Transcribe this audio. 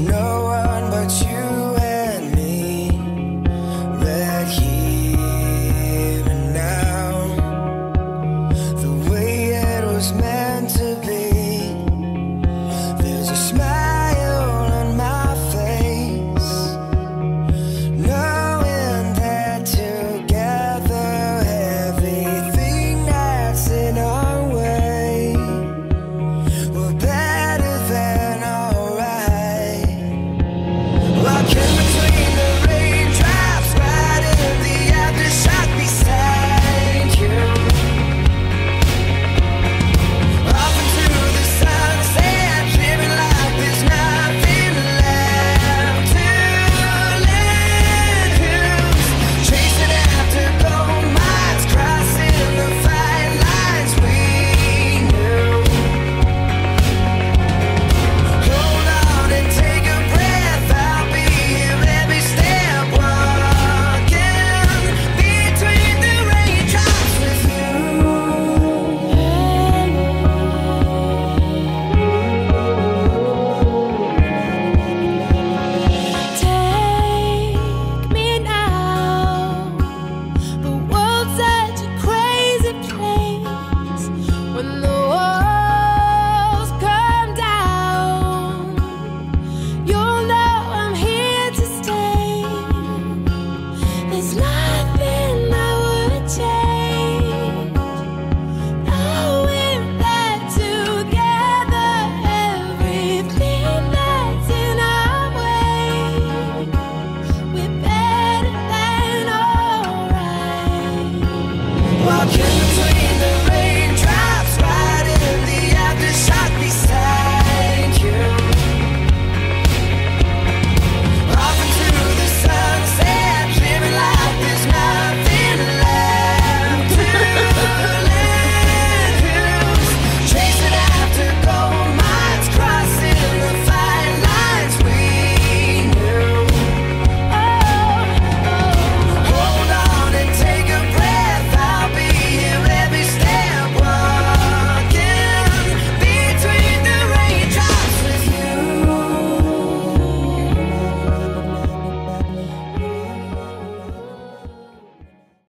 no one but you. Can we